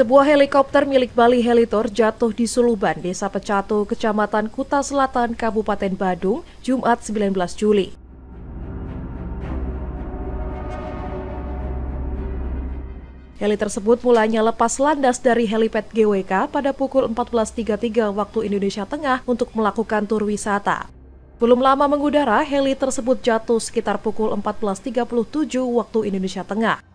Sebuah helikopter milik Bali Helitor jatuh di Suluban, Desa Pecatu, Kecamatan Kuta Selatan, Kabupaten Badung, Jumat 19 Juli. Heli tersebut mulanya lepas landas dari helipad GWK pada pukul 14.33 waktu Indonesia Tengah untuk melakukan tur wisata. Belum lama mengudara, heli tersebut jatuh sekitar pukul 14.37 waktu Indonesia Tengah.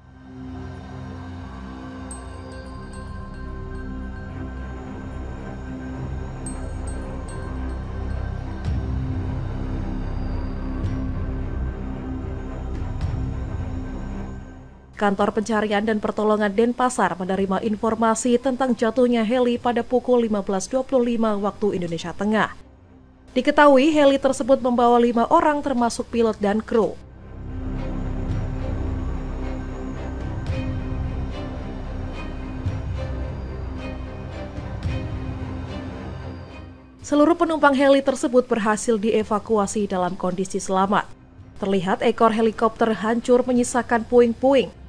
Kantor Pencarian dan Pertolongan Denpasar menerima informasi tentang jatuhnya heli pada pukul 15.25 waktu Indonesia Tengah. Diketahui heli tersebut membawa lima orang termasuk pilot dan kru. Seluruh penumpang heli tersebut berhasil dievakuasi dalam kondisi selamat. Terlihat ekor helikopter hancur menyisakan puing-puing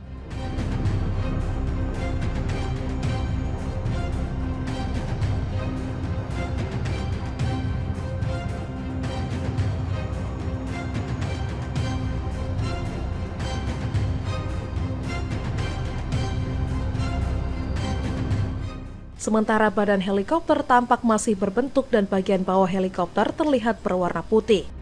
Sementara badan helikopter tampak masih berbentuk dan bagian bawah helikopter terlihat berwarna putih.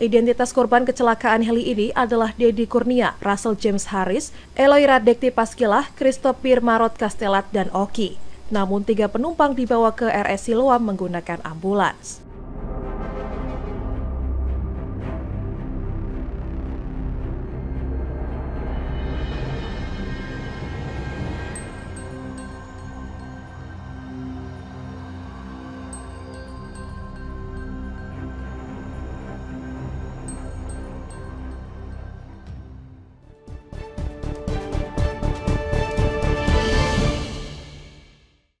Identitas korban kecelakaan heli ini adalah Dedi Kurnia, Russell James Harris, Eloy Radekti Paskilah, Christopher Marot Castellat, dan Oki. Namun tiga penumpang dibawa ke RS Siloam menggunakan ambulans.